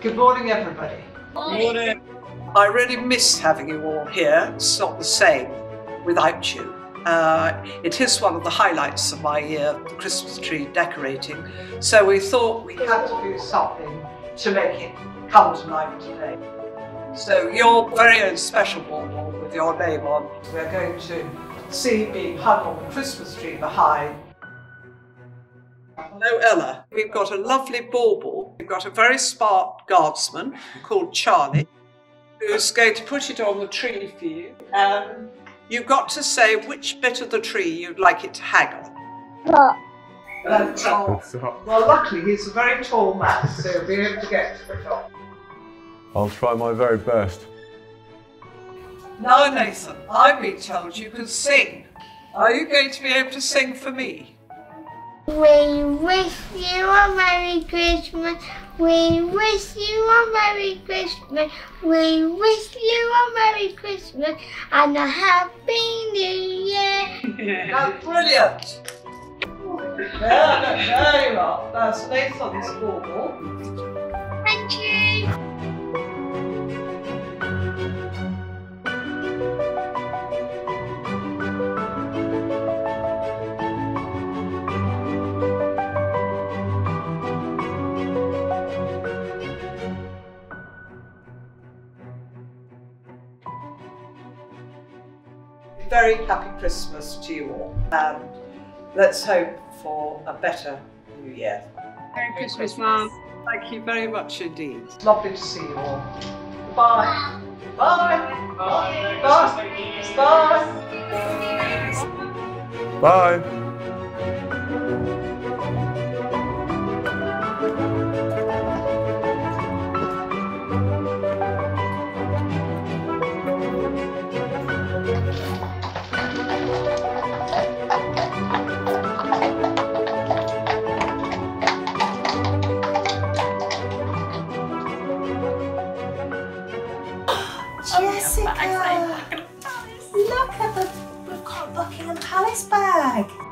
Good morning, everybody. Morning. I really miss having you all here. It's not the same without you. Uh, it is one of the highlights of my year, the Christmas tree decorating. So we thought we had to do something to make it come to life today. So your very own special bauble with your name on. We're going to see being hung on the Christmas tree behind. Hello, Ella. We've got a lovely bauble. We've got a very smart guardsman called Charlie who's going to put it on the tree for you. Um, you've got to say which bit of the tree you'd like it to hang on. And, uh, well, luckily he's a very tall man, so he'll be able to get to the top. I'll try my very best. Now, Nathan, I've been told you can sing. Are you going to be able to sing for me? We wish you a Merry Christmas. We wish you a Merry Christmas. We wish you a Merry Christmas and a Happy New Year. That's brilliant. There, there you are. That's Nathan's bauble. Thank you. Very happy Christmas to you all. And let's hope for a better New Year. Merry Christmas, Mum. Thank you very much indeed. Lovely to see you all. Bye. Bye. Bye. Bye. Bye. Bye. Jessica, look at the we've got Buckingham Palace bag.